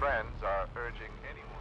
friends are urging anyone.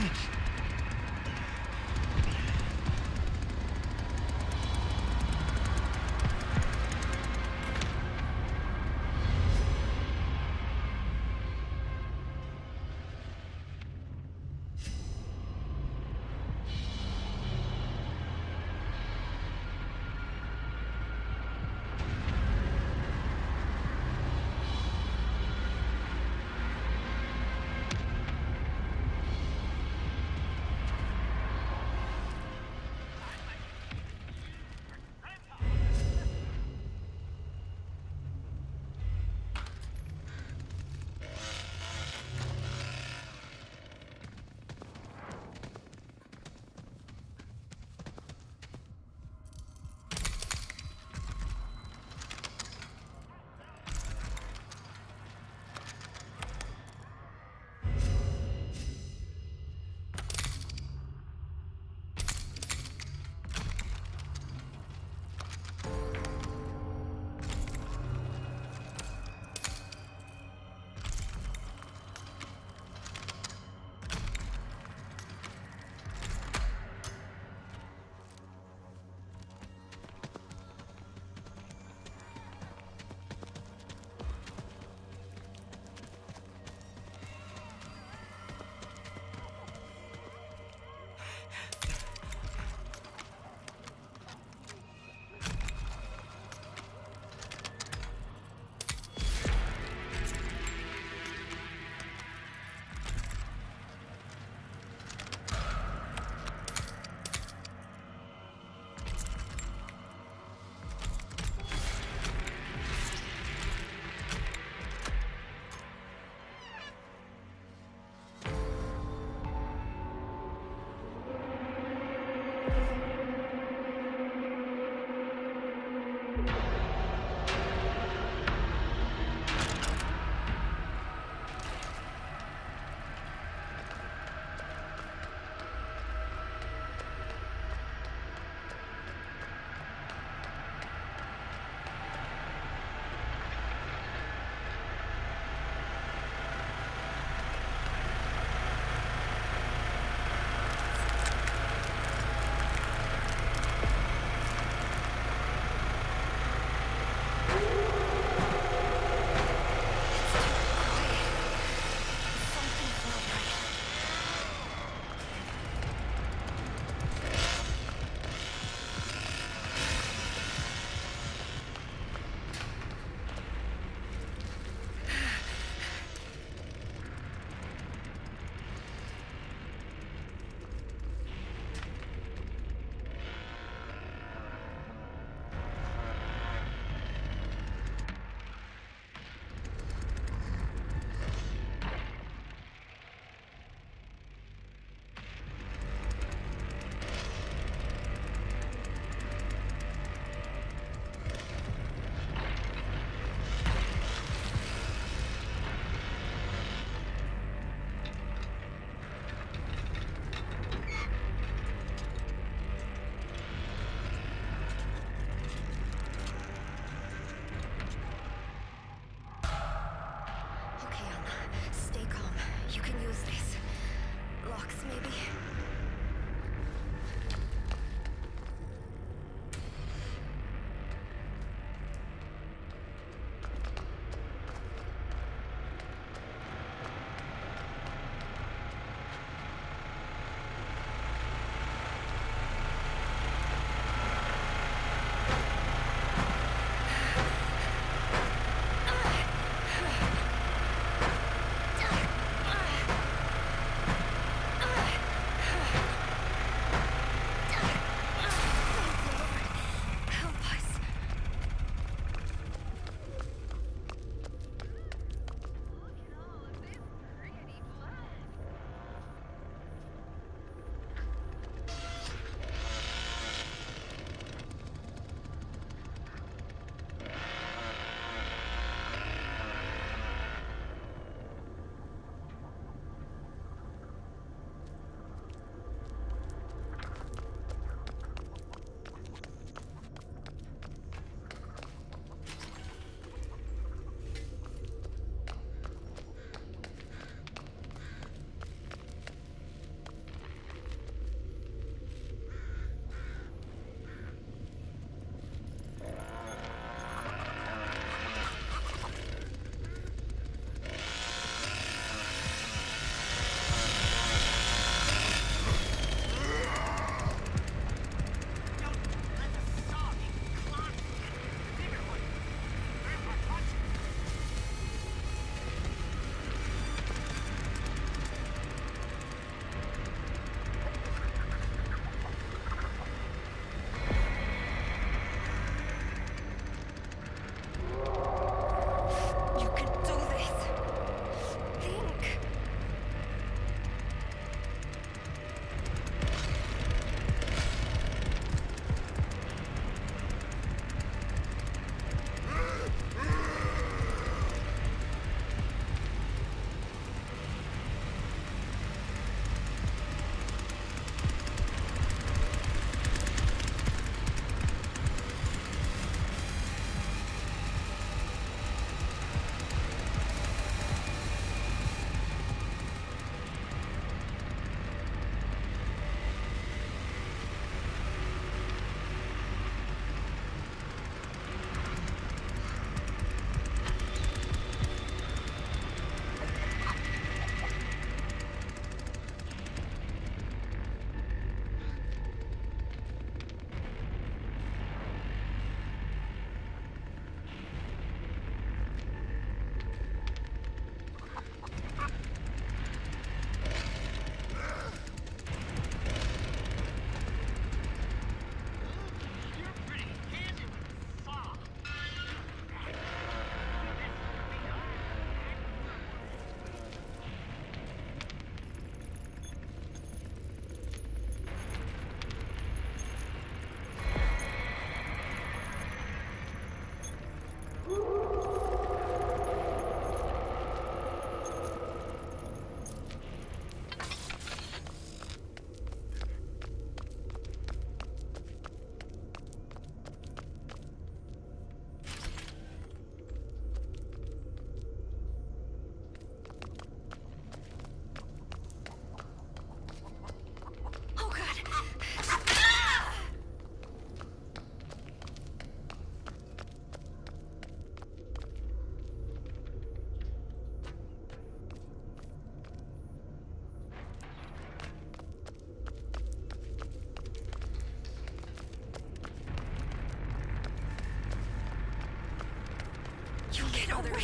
revenge!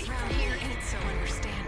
around here, and it's so understandable.